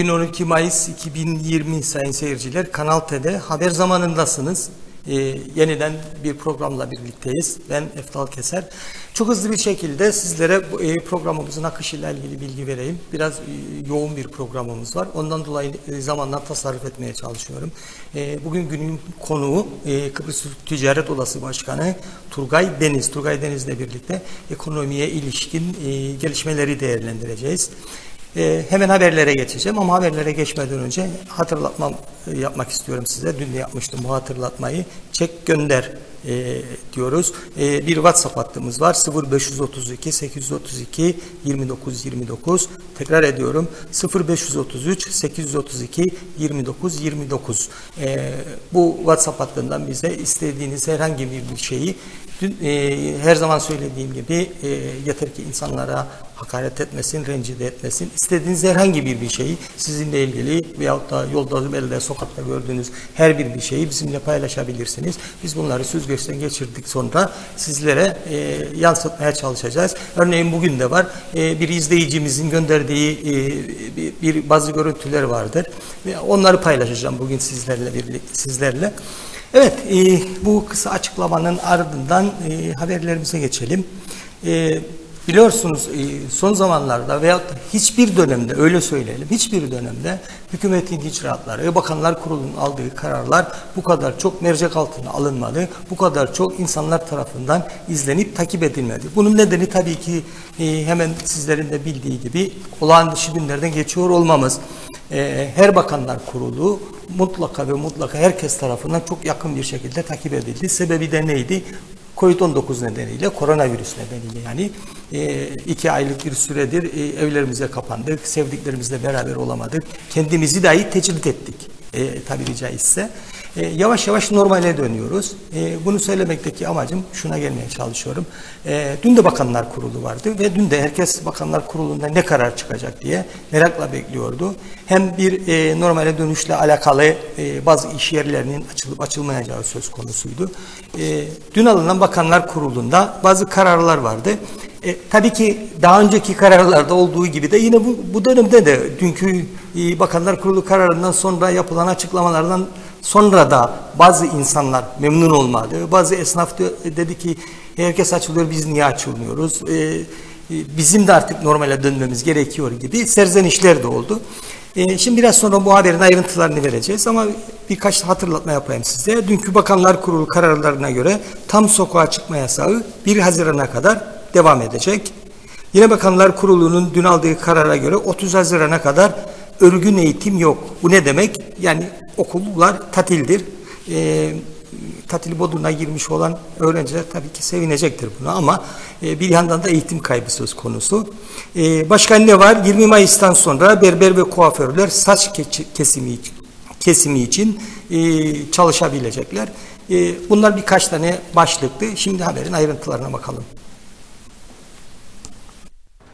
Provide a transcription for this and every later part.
Bugün 12 Mayıs 2020 sayın seyirciler. Kanal T'de haber zamanındasınız. Ee, yeniden bir programla birlikteyiz. Ben Eftal Keser. Çok hızlı bir şekilde sizlere bu, e, programımızın akışıyla ilgili bilgi vereyim. Biraz e, yoğun bir programımız var. Ondan dolayı e, zamandan tasarruf etmeye çalışıyorum. E, bugün günün konuğu e, Kıbrıs Ticaret Odası Başkanı Turgay Deniz. Turgay Deniz'le birlikte ekonomiye ilişkin e, gelişmeleri değerlendireceğiz. E, hemen haberlere geçeceğim ama haberlere geçmeden önce hatırlatmam e, yapmak istiyorum size. Dün de yapmıştım bu hatırlatmayı. Çek gönder e, diyoruz. E, bir WhatsApp hattımız var. 0532 832 29 29. Tekrar ediyorum. 0533 832 29 29. E, bu WhatsApp hattından bize istediğiniz herhangi bir şeyi Dün, e, her zaman söylediğim gibi e, yeter ki insanlara hakaret etmesin, rencide etmesin. İstediğiniz herhangi bir bir şeyi sizinle ilgili veyahut da yolda, elde, sokakta gördüğünüz her bir bir şeyi bizimle paylaşabilirsiniz. Biz bunları süzgeçten geçirdik sonra sizlere e, yansıtmaya çalışacağız. Örneğin bugün de var. E, bir izleyicimizin gönderdiği e, bir, bir bazı görüntüler vardır. Ve onları paylaşacağım bugün sizlerle birlikte sizlerle. Evet, e, bu kısa açıklamanın ardından e, haberlerimize geçelim. E, biliyorsunuz e, son zamanlarda veya hiçbir dönemde öyle söyleyelim, hiçbir dönemde hükümetin icraatları, bakanlar kurulunun aldığı kararlar bu kadar çok mercek altına alınmadı, bu kadar çok insanlar tarafından izlenip takip edilmedi. Bunun nedeni tabii ki e, hemen sizlerin de bildiği gibi olağan dışı günlerden geçiyor olmamız. E, her bakanlar kurulu mutlaka ve mutlaka herkes tarafından çok yakın bir şekilde takip edildi. Sebebi de neydi? Covid-19 nedeniyle, koronavirüs nedeniyle. Yani e, iki aylık bir süredir e, evlerimize kapandık, sevdiklerimizle beraber olamadık, kendimizi dahi tecrit ettik. E, tabiri caizse. E, yavaş yavaş normale dönüyoruz. E, bunu söylemekteki amacım şuna gelmeye çalışıyorum. E, dün de Bakanlar Kurulu vardı ve dün de herkes Bakanlar Kurulu'nda ne karar çıkacak diye merakla bekliyordu. Hem bir e, normale dönüşle alakalı e, bazı iş yerlerinin açılıp açılmayacağı söz konusuydu. E, dün alınan Bakanlar Kurulu'nda bazı kararlar vardı. E, tabii ki daha önceki kararlarda olduğu gibi de yine bu, bu dönemde de dünkü e, Bakanlar Kurulu kararından sonra yapılan açıklamalardan Sonra da bazı insanlar memnun olmadı. Bazı esnaf dedi ki herkes açılıyor biz niye açılmıyoruz? Ee, bizim de artık normale dönmemiz gerekiyor gibi serzenişler de oldu. Ee, şimdi biraz sonra bu haberin ayrıntılarını vereceğiz ama birkaç hatırlatma yapayım size. Dünkü Bakanlar Kurulu kararlarına göre tam sokağa çıkma yasağı 1 Haziran'a kadar devam edecek. Yine Bakanlar Kurulu'nun dün aldığı karara göre 30 Haziran'a kadar örgün eğitim yok. Bu ne demek? Yani okullar tatildir. E, tatil boduna girmiş olan öğrenciler tabii ki sevinecektir buna ama e, bir yandan da eğitim kaybı söz konusu. E, başka ne var? 20 Mayıs'tan sonra berber ve kuaförler saç kesimi, kesimi için e, çalışabilecekler. E, bunlar birkaç tane başlıktı. Şimdi haberin ayrıntılarına bakalım.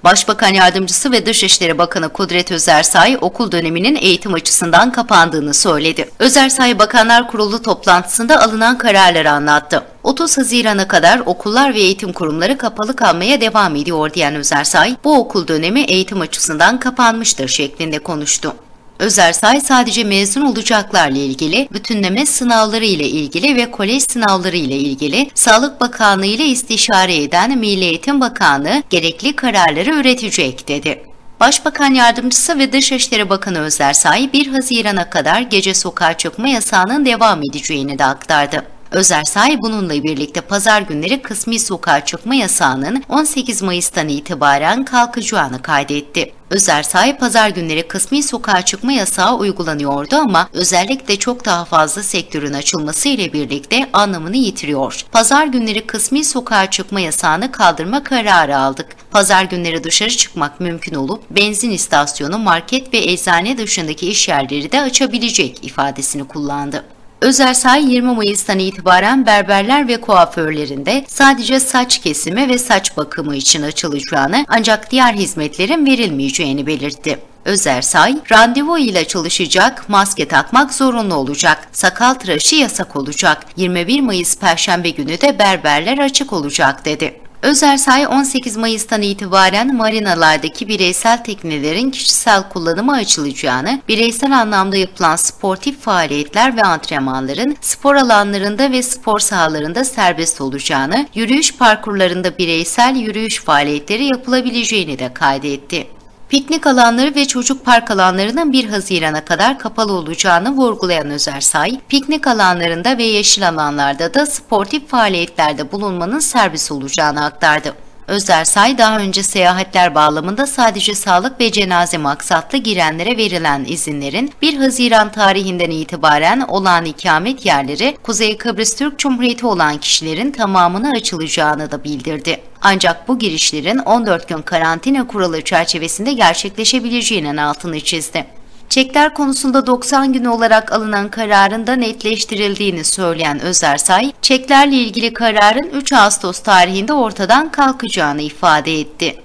Başbakan Yardımcısı ve Dışişleri Bakanı Kudret Özersay okul döneminin eğitim açısından kapandığını söyledi. Özersay Bakanlar Kurulu toplantısında alınan kararları anlattı. 30 Haziran'a kadar okullar ve eğitim kurumları kapalı kalmaya devam ediyor diyen Özersay, bu okul dönemi eğitim açısından kapanmıştır şeklinde konuştu. Özersay sadece mezun olacaklarla ilgili, bütünleme sınavları ile ilgili ve kolej sınavları ile ilgili Sağlık Bakanlığı ile istişare eden Milli Eğitim Bakanlığı gerekli kararları üretecek dedi. Başbakan Yardımcısı ve Dışişleri Bakanı Özersay 1 Haziran'a kadar gece sokağa çıkma yasağının devam edeceğini de aktardı. Özersay bununla birlikte pazar günleri kısmi sokağa çıkma yasağının 18 Mayıs'tan itibaren kalkacağını kaydetti. Özersay pazar günleri kısmi sokağa çıkma yasağı uygulanıyordu ama özellikle çok daha fazla sektörün açılması ile birlikte anlamını yitiriyor. Pazar günleri kısmi sokağa çıkma yasağını kaldırma kararı aldık. Pazar günleri dışarı çıkmak mümkün olup benzin istasyonu, market ve eczane dışındaki iş yerleri de açabilecek ifadesini kullandı. Özersay 20 Mayıs'tan itibaren berberler ve kuaförlerinde sadece saç kesimi ve saç bakımı için açılacağını ancak diğer hizmetlerin verilmeyeceğini belirtti. Özersay, randevu ile çalışacak, maske takmak zorunlu olacak, sakal tıraşı yasak olacak, 21 Mayıs Perşembe günü de berberler açık olacak dedi. Özersay 18 Mayıs'tan itibaren marinalardaki bireysel teknelerin kişisel kullanıma açılacağını, bireysel anlamda yapılan sportif faaliyetler ve antrenmanların spor alanlarında ve spor sahalarında serbest olacağını, yürüyüş parkurlarında bireysel yürüyüş faaliyetleri yapılabileceğini de kaydetti. Piknik alanları ve çocuk park alanlarının 1 Haziran'a kadar kapalı olacağını vurgulayan Özersay, piknik alanlarında ve yeşil alanlarda da sportif faaliyetlerde bulunmanın serbest olacağını aktardı. Özersay daha önce seyahatler bağlamında sadece sağlık ve cenaze maksatlı girenlere verilen izinlerin 1 Haziran tarihinden itibaren olan ikamet yerleri Kuzey Kıbrıs Türk Cumhuriyeti olan kişilerin tamamına açılacağını da bildirdi. Ancak bu girişlerin 14 gün karantina kuralı çerçevesinde gerçekleşebileceğinin altını çizdi. Çekler konusunda 90 gün olarak alınan kararın da netleştirildiğini söyleyen Özersay, çeklerle ilgili kararın 3 Ağustos tarihinde ortadan kalkacağını ifade etti.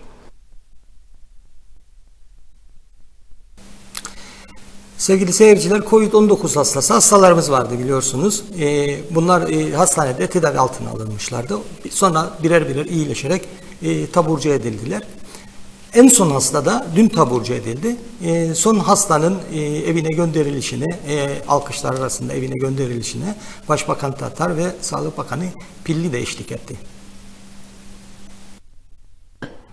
Sevgili seyirciler, COVID-19 hastası hastalarımız vardı biliyorsunuz. Ee, bunlar e, hastanede tedavi altına alınmışlardı. Sonra birer birer iyileşerek e, taburcu edildiler. En son hasta da dün taburcu edildi. E, son hastanın e, evine gönderilişine, e, alkışlar arasında evine gönderilişine Başbakan Tatar ve Sağlık Bakanı Pilli de eşlik etti.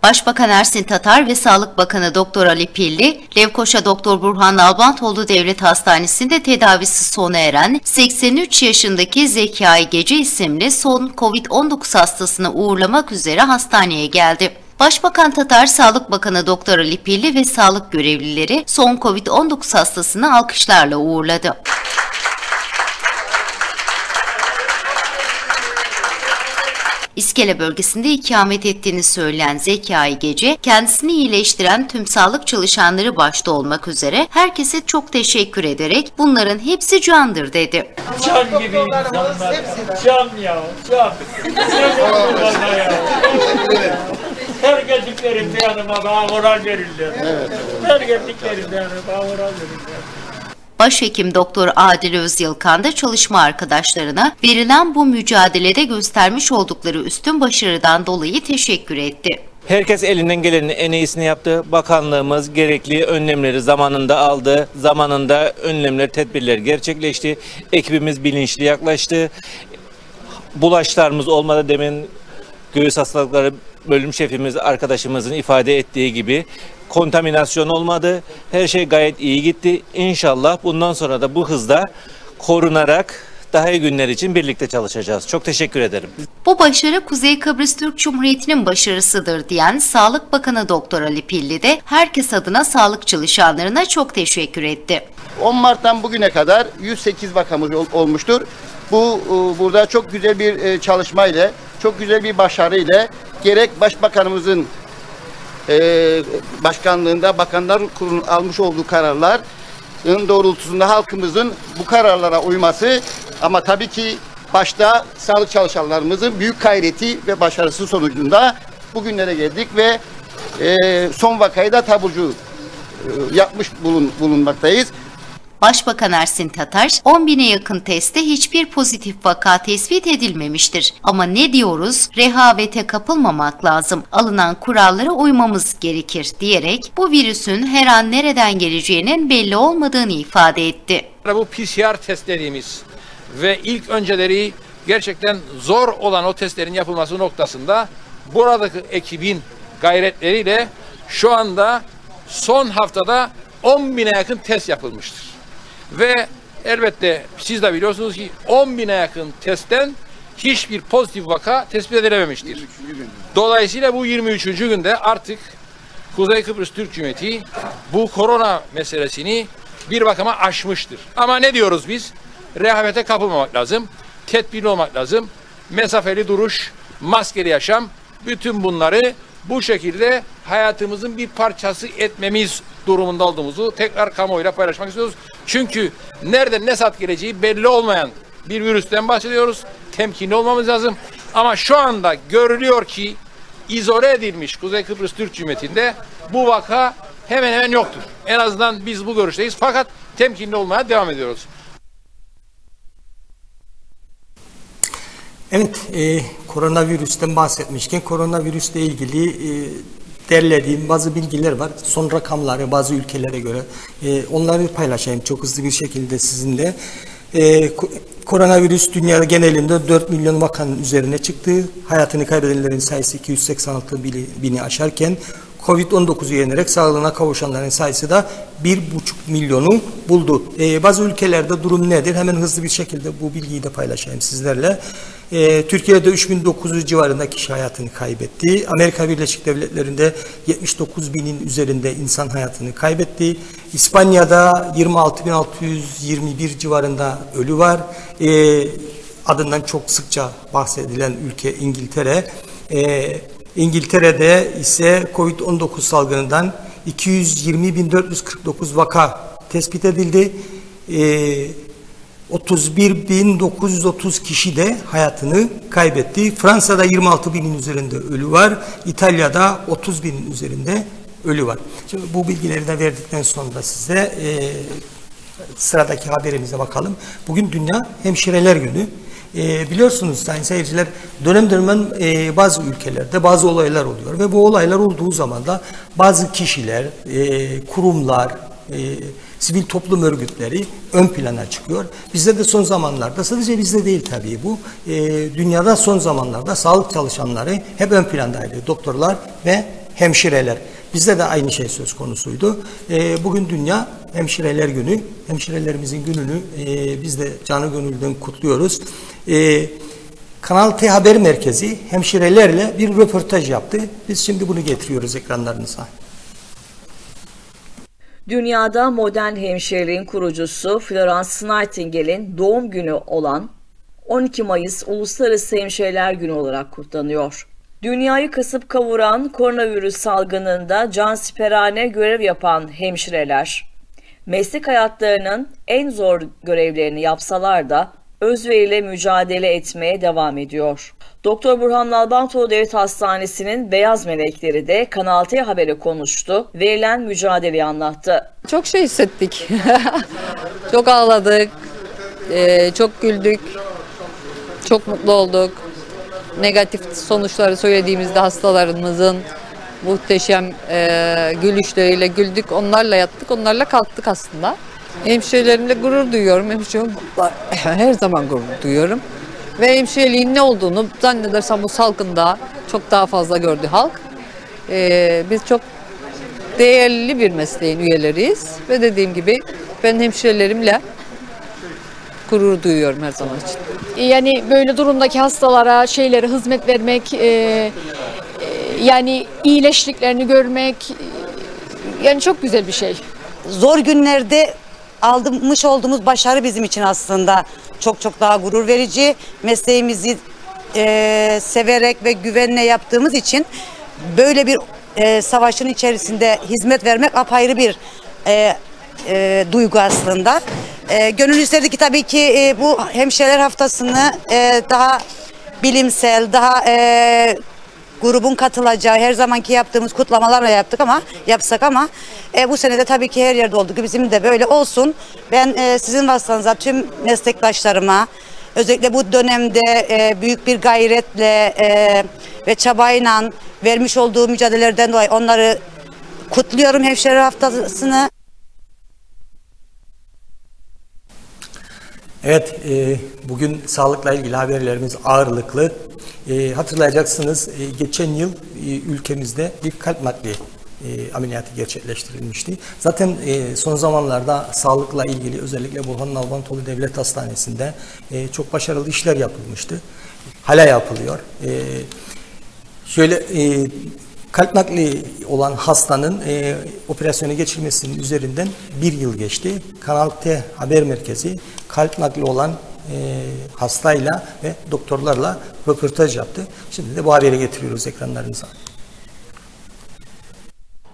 Başbakan Ersin Tatar ve Sağlık Bakanı Doktor Ali Pilli, Levkoşa Doktor Burhan Nalbantoğlu Devlet Hastanesi'nde tedavisi sona eren 83 yaşındaki Zekai Gece isimli son COVID-19 hastasını uğurlamak üzere hastaneye geldi. Başbakan Tatar, Sağlık Bakanı Doktor Ali Pilli ve sağlık görevlileri son COVID-19 hastasını alkışlarla uğurladı. İskele bölgesinde ikamet ettiğini söyleyen Zekai Gece, kendisini iyileştiren tüm sağlık çalışanları başta olmak üzere herkese çok teşekkür ederek bunların hepsi candır dedi. Can gibi insanlar. Can ya, can. Ya. Her geldiklerinde yanıma bana moral verirler. Her geldiklerinde yanıma bana moral verirler. Başhekim Doktor Adil Özyılkan da çalışma arkadaşlarına verilen bu mücadelede göstermiş oldukları üstün başarıdan dolayı teşekkür etti. Herkes elinden gelenin en iyisini yaptı. Bakanlığımız gerekli önlemleri zamanında aldı. Zamanında önlemler, tedbirler gerçekleşti. Ekibimiz bilinçli yaklaştı. Bulaşlarımız olmadı demin göğüs hastalıkları bölüm şefimiz arkadaşımızın ifade ettiği gibi kontaminasyon olmadı. Her şey gayet iyi gitti. İnşallah bundan sonra da bu hızda korunarak daha iyi günler için birlikte çalışacağız. Çok teşekkür ederim. Bu başarı Kuzey Kıbrıs Türk Cumhuriyeti'nin başarısıdır diyen Sağlık Bakanı Doktor Ali Pilli de herkes adına sağlık çalışanlarına çok teşekkür etti. 10 Mart'tan bugüne kadar 108 vakamız ol- olmuştur. Bu e, burada çok güzel bir e, çalışma ile, çok güzel bir başarı ile gerek Başbakanımızın e, başkanlığında Bakanlar Kurulu'nun almış olduğu kararların doğrultusunda halkımızın bu kararlara uyması ama tabii ki başta sağlık çalışanlarımızın büyük gayreti ve başarısı sonucunda bugünlere geldik ve e, son vakayı da taburcu e, yapmış bulun, bulunmaktayız. Başbakan Ersin Tatar, 10 bine yakın testte hiçbir pozitif vaka tespit edilmemiştir. Ama ne diyoruz? Rehavete kapılmamak lazım. Alınan kurallara uymamız gerekir diyerek bu virüsün her an nereden geleceğinin belli olmadığını ifade etti. Bu PCR test dediğimiz ve ilk önceleri gerçekten zor olan o testlerin yapılması noktasında buradaki ekibin gayretleriyle şu anda son haftada 10 bine yakın test yapılmıştır. Ve elbette siz de biliyorsunuz ki 10 bine yakın testten hiçbir pozitif vaka tespit edilememiştir. Dolayısıyla bu 23. günde artık Kuzey Kıbrıs Türk Cumhuriyeti bu korona meselesini bir bakıma aşmıştır. Ama ne diyoruz biz? Rehavete kapılmamak lazım. Tedbirli olmak lazım. Mesafeli duruş, maskeli yaşam bütün bunları bu şekilde hayatımızın bir parçası etmemiz durumunda olduğumuzu tekrar kamuoyuyla paylaşmak istiyoruz. Çünkü nereden ne saat geleceği belli olmayan bir virüsten bahsediyoruz. Temkinli olmamız lazım. Ama şu anda görülüyor ki izole edilmiş Kuzey Kıbrıs Türk Cumhuriyeti'nde bu vaka hemen hemen yoktur. En azından biz bu görüşteyiz. Fakat temkinli olmaya devam ediyoruz. Evet, e, koronavirüsten bahsetmişken koronavirüsle ilgili e, derlediğim bazı bilgiler var. Son rakamları bazı ülkelere göre. E, onları paylaşayım çok hızlı bir şekilde sizinle. E, koronavirüs dünya genelinde 4 milyon vakanın üzerine çıktı. Hayatını kaybedenlerin sayısı 286 bini aşarken Covid-19'u yenerek sağlığına kavuşanların sayısı da 1,5 milyonu buldu. Ee, bazı ülkelerde durum nedir? Hemen hızlı bir şekilde bu bilgiyi de paylaşayım sizlerle. Ee, Türkiye'de 3900 civarında kişi hayatını kaybetti. Amerika Birleşik Devletleri'nde 79 binin üzerinde insan hayatını kaybetti. İspanya'da 26.621 civarında ölü var. Ee, adından çok sıkça bahsedilen ülke İngiltere. Ee, İngiltere'de ise Covid-19 salgınından 220.449 vaka tespit edildi. Ee, 31.930 kişi de hayatını kaybetti. Fransa'da 26 binin üzerinde ölü var. İtalya'da 30 binin üzerinde ölü var. Şimdi bu bilgileri de verdikten sonra size e, sıradaki haberimize bakalım. Bugün Dünya Hemşireler Günü. E, biliyorsunuz sayın seyirciler dönem dönem e, bazı ülkelerde bazı olaylar oluyor ve bu olaylar olduğu zaman da bazı kişiler, e, kurumlar, e, sivil toplum örgütleri ön plana çıkıyor. Bizde de son zamanlarda sadece bizde değil tabii bu e, dünyada son zamanlarda sağlık çalışanları hep ön plandaydı. Doktorlar ve hemşireler. Bizde de aynı şey söz konusuydu. E, bugün Dünya Hemşireler Günü. Hemşirelerimizin gününü e, biz de canı gönülden kutluyoruz. E, Kanal T Haber Merkezi hemşirelerle bir röportaj yaptı. Biz şimdi bunu getiriyoruz ekranlarınıza. Dünyada modern hemşireliğin kurucusu Florence Nightingale'in doğum günü olan 12 Mayıs Uluslararası Hemşireler Günü olarak kutlanıyor. Dünyayı kasıp kavuran koronavirüs salgınında cansiperane görev yapan hemşireler, meslek hayatlarının en zor görevlerini yapsalar da özveriyle mücadele etmeye devam ediyor. Doktor Burhan Nalbantoğlu Devlet Hastanesi'nin beyaz melekleri de Kanal T Haber'e konuştu. Verilen mücadeleyi anlattı. Çok şey hissettik. çok ağladık. Ee, çok güldük. Çok mutlu olduk. Negatif sonuçları söylediğimizde hastalarımızın muhteşem e, gülüşleriyle güldük. Onlarla yattık, onlarla kalktık aslında. Hemşirelerimle gurur duyuyorum. Hemşirelerim her zaman gurur duyuyorum. Ve hemşireliğin ne olduğunu zannedersem bu salgında çok daha fazla gördü halk. Ee, biz çok değerli bir mesleğin üyeleriyiz. Ve dediğim gibi ben hemşirelerimle gurur duyuyorum her zaman için. Yani böyle durumdaki hastalara şeylere hizmet vermek, e, e, yani iyileştiklerini görmek, e, yani çok güzel bir şey. Zor günlerde almış olduğumuz başarı bizim için aslında çok çok daha gurur verici. Mesleğimizi e, severek ve güvenle yaptığımız için böyle bir e, savaşın içerisinde hizmet vermek apayrı bir e, e, duygu aslında. E, gönül isterdi ki tabii ki e, bu hemşireler haftasını e, daha bilimsel, daha e, grubun katılacağı her zamanki yaptığımız kutlamalarla yaptık ama yapsak ama e, bu sene de tabii ki her yerde olduğu gibi bizim de böyle olsun. Ben e, sizin vasıtanıza tüm meslektaşlarıma özellikle bu dönemde e, büyük bir gayretle e, ve çabayla vermiş olduğu mücadelelerden dolayı onları kutluyorum hemşire haftasını. Evet, e, bugün sağlıkla ilgili haberlerimiz ağırlıklı. E, hatırlayacaksınız, e, geçen yıl e, ülkemizde bir kalp nakli e, ameliyatı gerçekleştirilmişti. Zaten e, son zamanlarda sağlıkla ilgili özellikle Burhan Nalbantoğlu Devlet Hastanesi'nde e, çok başarılı işler yapılmıştı. Hala yapılıyor. E, şöyle e, kalp nakli olan hastanın e, operasyona geçirmesinin üzerinden bir yıl geçti. Kanal T Haber Merkezi kalp nakli olan e, hastayla ve doktorlarla röportaj yaptı. Şimdi de bu haberi getiriyoruz ekranlarınıza.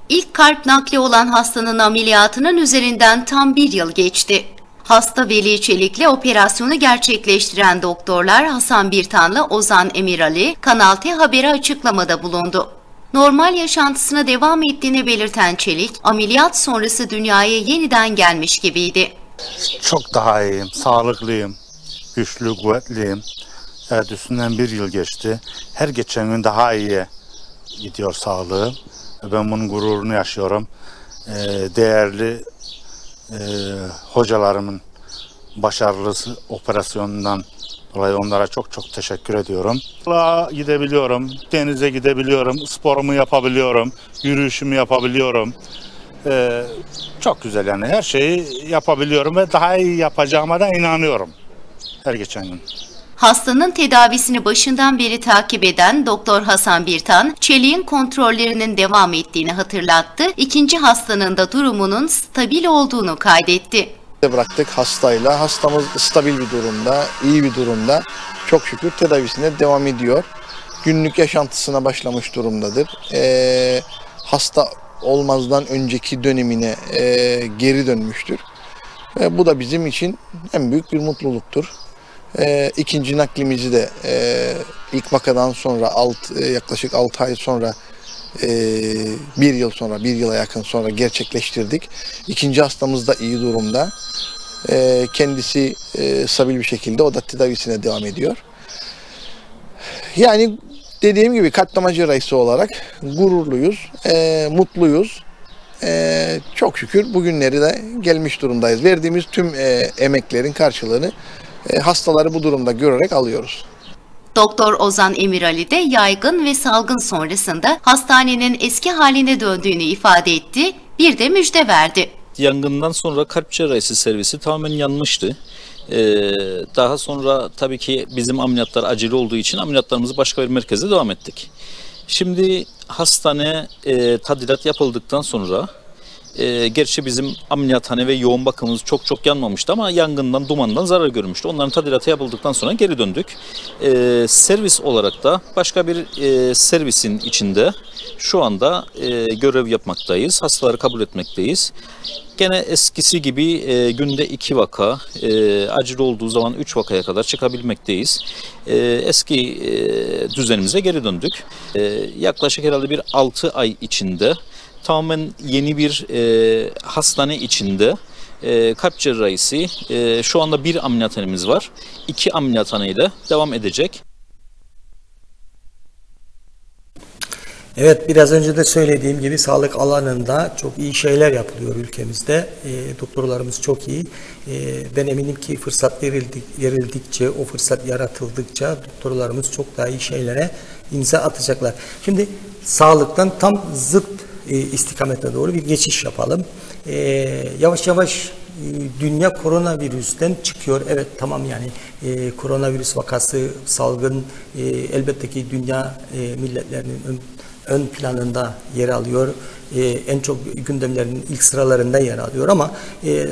İlk kalp nakli olan hastanın ameliyatının üzerinden tam bir yıl geçti. Hasta Veli Çelik'le operasyonu gerçekleştiren doktorlar Hasan Birtan'la Ozan Emirali, Kanal T Haber'e açıklamada bulundu. Normal yaşantısına devam ettiğini belirten Çelik, ameliyat sonrası dünyaya yeniden gelmiş gibiydi. Çok daha iyiyim, sağlıklıyım, güçlü, kuvvetliyim. Evet üstünden bir yıl geçti. Her geçen gün daha iyiye gidiyor sağlığım. Ben bunun gururunu yaşıyorum. Ee, değerli e, hocalarımın başarılı operasyonundan dolayı onlara çok çok teşekkür ediyorum. Allah'a gidebiliyorum, denize gidebiliyorum, sporumu yapabiliyorum, yürüyüşümü yapabiliyorum. Ee, çok güzel yani her şeyi yapabiliyorum ve daha iyi yapacağıma da inanıyorum her geçen gün. Hastanın tedavisini başından beri takip eden Doktor Hasan Birtan, çeliğin kontrollerinin devam ettiğini hatırlattı. İkinci hastanın da durumunun stabil olduğunu kaydetti. Bıraktık hastayla. Hastamız stabil bir durumda, iyi bir durumda. Çok şükür tedavisine devam ediyor. Günlük yaşantısına başlamış durumdadır. Ee, hasta olmazdan önceki dönemine e, geri dönmüştür. Ve bu da bizim için en büyük bir mutluluktur. E, ikinci naklimizi de e, ilk vakadan sonra alt, e, yaklaşık 6 ay sonra e, bir yıl sonra, bir yıla yakın sonra gerçekleştirdik. İkinci hastamız da iyi durumda. E, kendisi e, bir şekilde o da tedavisine devam ediyor. Yani dediğim gibi katlama cerrahisi olarak gururluyuz, e, mutluyuz. E, çok şükür bugünleri de gelmiş durumdayız. Verdiğimiz tüm e, emeklerin karşılığını hastaları bu durumda görerek alıyoruz. Doktor Ozan Emirali de yaygın ve salgın sonrasında hastanenin eski haline döndüğünü ifade etti, bir de müjde verdi. Yangından sonra kalp cerrahisi servisi tamamen yanmıştı. Ee, daha sonra tabii ki bizim ameliyatlar acil olduğu için ameliyatlarımızı başka bir merkeze devam ettik. Şimdi hastane e, tadilat yapıldıktan sonra e, gerçi bizim ameliyathane ve yoğun bakımımız çok çok yanmamıştı ama yangından, dumandan zarar görmüştü. Onların tadilatı yapıldıktan sonra geri döndük. E, servis olarak da başka bir e, servisin içinde şu anda e, görev yapmaktayız. Hastaları kabul etmekteyiz. Gene eskisi gibi e, günde iki vaka, e, acil olduğu zaman üç vakaya kadar çıkabilmekteyiz. E, eski e, düzenimize geri döndük. E, yaklaşık herhalde bir altı ay içinde tamamen yeni bir e, hastane içinde e, kalp cerrahisi. E, şu anda bir ameliyathanemiz var. İki ameliyathaneyle devam edecek. Evet biraz önce de söylediğim gibi sağlık alanında çok iyi şeyler yapılıyor ülkemizde. E, doktorlarımız çok iyi. E, ben eminim ki fırsat verildik, verildikçe, o fırsat yaratıldıkça doktorlarımız çok daha iyi şeylere imza atacaklar. Şimdi sağlıktan tam zıt e, istikamete doğru bir geçiş yapalım. E, yavaş yavaş e, dünya koronavirüsten çıkıyor. Evet tamam yani e, koronavirüs vakası salgın e, elbette ki dünya e, milletlerinin ön, ön planında yer alıyor. E, en çok gündemlerin ilk sıralarında yer alıyor ama e,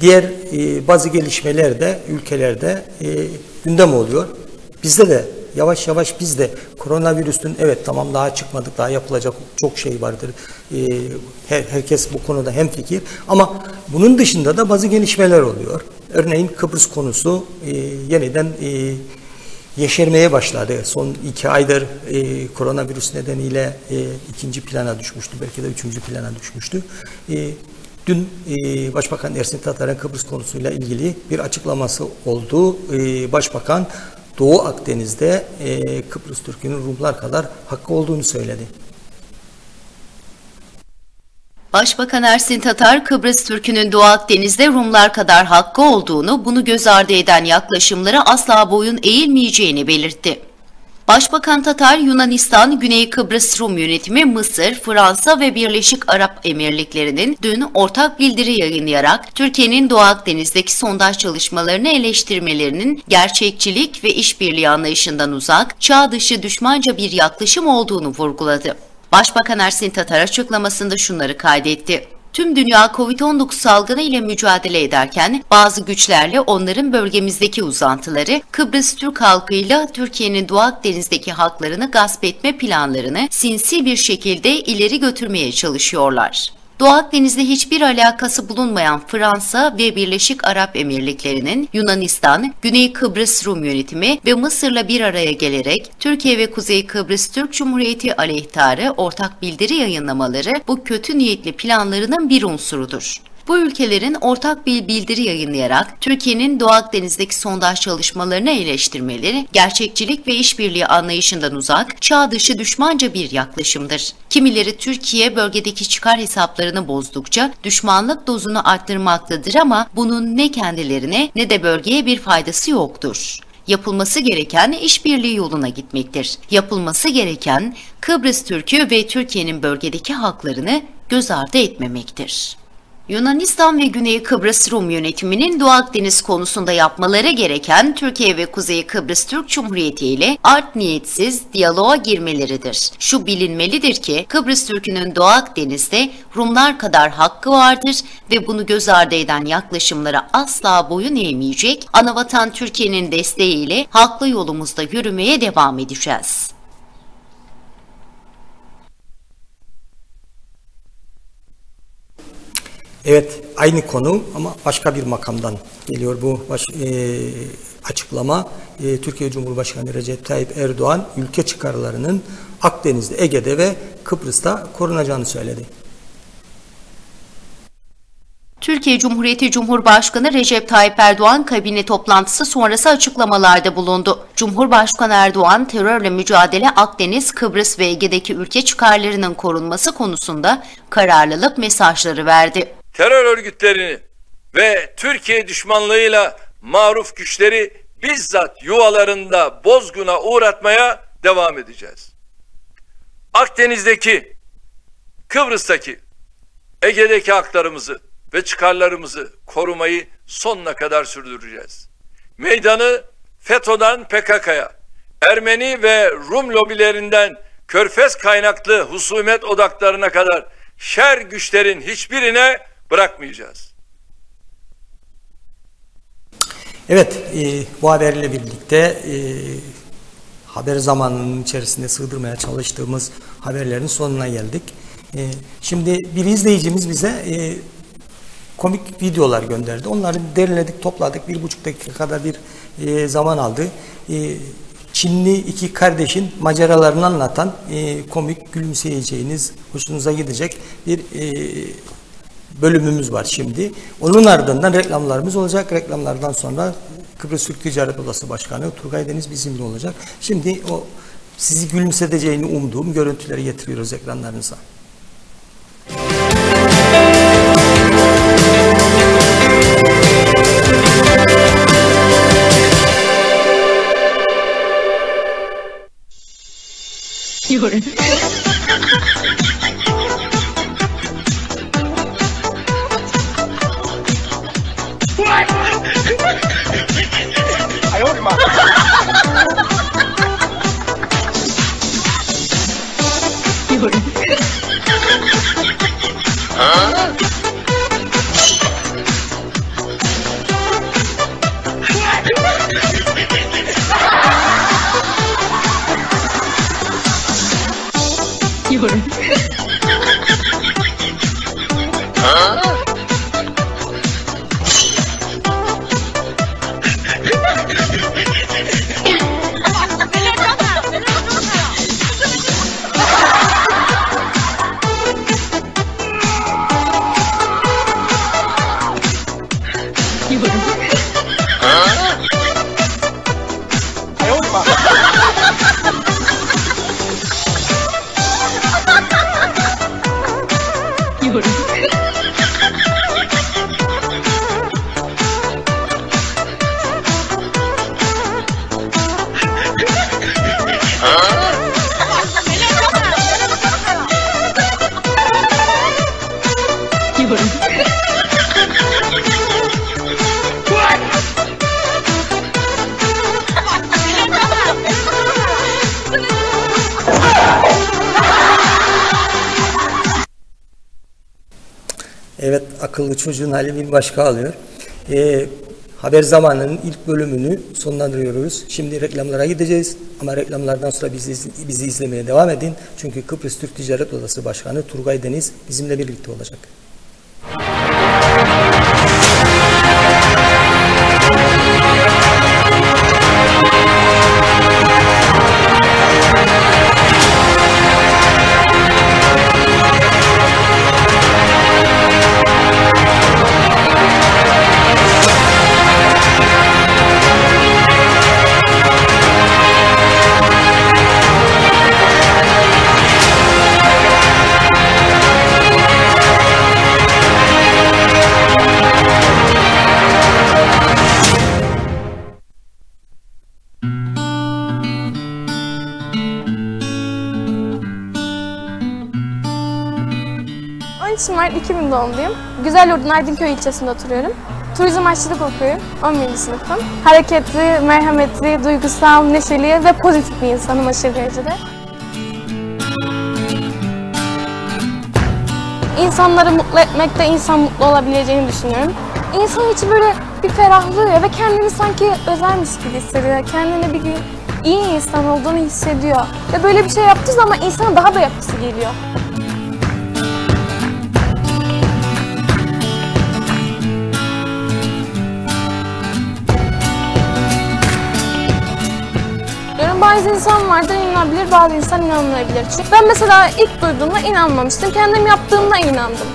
diğer e, bazı gelişmeler de ülkelerde e, gündem oluyor. Bizde de yavaş yavaş biz de koronavirüsün evet tamam daha çıkmadık daha yapılacak çok şey vardır. Ee, her, herkes bu konuda hemfikir ama bunun dışında da bazı gelişmeler oluyor. Örneğin Kıbrıs konusu e, yeniden e, yeşermeye başladı. Son iki aydır e, koronavirüs nedeniyle e, ikinci plana düşmüştü. Belki de üçüncü plana düşmüştü. E, Dün e, Başbakan Ersin Tatar'ın Kıbrıs konusuyla ilgili bir açıklaması oldu. E, Başbakan Doğu Akdeniz'de e, Kıbrıs Türk'ünün Rumlar kadar hakkı olduğunu söyledi. Başbakan Ersin Tatar, Kıbrıs Türk'ünün Doğu Akdeniz'de Rumlar kadar hakkı olduğunu, bunu göz ardı eden yaklaşımlara asla boyun eğilmeyeceğini belirtti. Başbakan Tatar, Yunanistan, Güney Kıbrıs Rum Yönetimi, Mısır, Fransa ve Birleşik Arap Emirlikleri'nin dün ortak bildiri yayınlayarak Türkiye'nin Doğu Akdeniz'deki sondaj çalışmalarını eleştirmelerinin gerçekçilik ve işbirliği anlayışından uzak, çağ dışı düşmanca bir yaklaşım olduğunu vurguladı. Başbakan Ersin Tatar açıklamasında şunları kaydetti. Tüm dünya Covid-19 salgını ile mücadele ederken bazı güçlerle onların bölgemizdeki uzantıları Kıbrıs Türk halkıyla Türkiye'nin Doğu Akdeniz'deki haklarını gasp etme planlarını sinsi bir şekilde ileri götürmeye çalışıyorlar. Doğu Akdeniz'de hiçbir alakası bulunmayan Fransa ve Birleşik Arap Emirlikleri'nin Yunanistan, Güney Kıbrıs Rum yönetimi ve Mısır'la bir araya gelerek Türkiye ve Kuzey Kıbrıs Türk Cumhuriyeti aleyhtarı ortak bildiri yayınlamaları bu kötü niyetli planlarının bir unsurudur. Bu ülkelerin ortak bir bildiri yayınlayarak Türkiye'nin Doğu Akdeniz'deki sondaj çalışmalarını eleştirmeleri gerçekçilik ve işbirliği anlayışından uzak, çağ dışı düşmanca bir yaklaşımdır. Kimileri Türkiye bölgedeki çıkar hesaplarını bozdukça düşmanlık dozunu arttırmaktadır ama bunun ne kendilerine ne de bölgeye bir faydası yoktur. Yapılması gereken işbirliği yoluna gitmektir. Yapılması gereken Kıbrıs Türk'ü ve Türkiye'nin bölgedeki haklarını göz ardı etmemektir. Yunanistan ve Güney Kıbrıs Rum yönetiminin Doğu Akdeniz konusunda yapmaları gereken Türkiye ve Kuzey Kıbrıs Türk Cumhuriyeti ile art niyetsiz diyaloğa girmeleridir. Şu bilinmelidir ki Kıbrıs Türk'ünün Doğu Akdeniz'de Rumlar kadar hakkı vardır ve bunu göz ardı eden yaklaşımlara asla boyun eğmeyecek, anavatan Türkiye'nin desteğiyle haklı yolumuzda yürümeye devam edeceğiz. Evet, aynı konu ama başka bir makamdan geliyor bu baş, e, açıklama. E, Türkiye Cumhurbaşkanı Recep Tayyip Erdoğan ülke çıkarlarının Akdeniz'de, Ege'de ve Kıbrıs'ta korunacağını söyledi. Türkiye Cumhuriyeti Cumhurbaşkanı Recep Tayyip Erdoğan kabine toplantısı sonrası açıklamalarda bulundu. Cumhurbaşkanı Erdoğan terörle mücadele Akdeniz, Kıbrıs ve Ege'deki ülke çıkarlarının korunması konusunda kararlılık mesajları verdi. Terör örgütlerini ve Türkiye düşmanlığıyla maruf güçleri bizzat yuvalarında bozguna uğratmaya devam edeceğiz. Akdeniz'deki, Kıbrıs'taki, Ege'deki haklarımızı ve çıkarlarımızı korumayı sonuna kadar sürdüreceğiz. Meydanı FETÖ'den PKK'ya, Ermeni ve Rum lobilerinden körfez kaynaklı husumet odaklarına kadar şer güçlerin hiçbirine bırakmayacağız. Evet, e, bu haberle birlikte e, haber zamanının içerisinde sığdırmaya çalıştığımız haberlerin sonuna geldik. E, şimdi bir izleyicimiz bize e, komik videolar gönderdi. Onları derledik, topladık. Bir buçuk dakika kadar bir e, zaman aldı. E, Çinli iki kardeşin maceralarını anlatan e, komik, gülümseyeceğiniz, hoşunuza gidecek bir e, bölümümüz var şimdi. Onun ardından reklamlarımız olacak. Reklamlardan sonra Kıbrıs Türk Ticaret Odası Başkanı Turgay Deniz bizimle olacak. Şimdi o sizi gülümseteceğini umduğum görüntüleri getiriyoruz ekranlarınıza. Evet, akıllı çocuğun hali bir başka alıyor. Ee, haber zamanının ilk bölümünü sonlandırıyoruz. Şimdi reklamlara gideceğiz ama reklamlardan sonra bizi, bizi izlemeye devam edin. Çünkü Kıbrıs Türk Ticaret Odası Başkanı Turgay Deniz bizimle birlikte olacak. Doğumluyum. Güzelyurt'un Aydınköy ilçesinde oturuyorum. Turizm aşçılık okuyorum, 11. sınıfım. Hareketli, merhametli, duygusal, neşeli ve pozitif bir insanım aşırı derecede. İnsanları mutlu etmekte insan mutlu olabileceğini düşünüyorum. İnsan içi böyle bir ferahlıyor ve kendini sanki özelmiş gibi hissediyor. Kendini bir gün iyi insan olduğunu hissediyor. Ve böyle bir şey yaptığı zaman insana daha da yapısı geliyor. Bazı insan vardır inanabilir, bazı insan inanmayabilir. Çünkü ben mesela ilk duyduğumda inanmamıştım. Kendim yaptığımda inandım.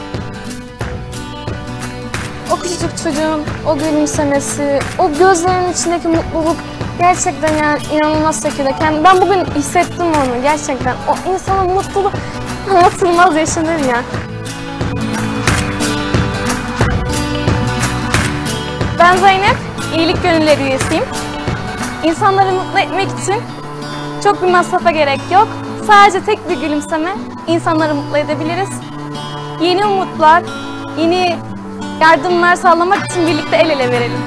O küçücük çocuğun o gülümsemesi, o gözlerinin içindeki mutluluk gerçekten yani inanılmaz şekilde. Kendim, ben bugün hissettim onu gerçekten. O insanın mutluluğu anlatılmaz yaşanır ya. Ben Zeynep, iyilik gönülleri üyesiyim. İnsanları mutlu etmek için çok bir masrafa gerek yok. Sadece tek bir gülümseme insanları mutlu edebiliriz. Yeni umutlar, yeni yardımlar sağlamak için birlikte el ele verelim.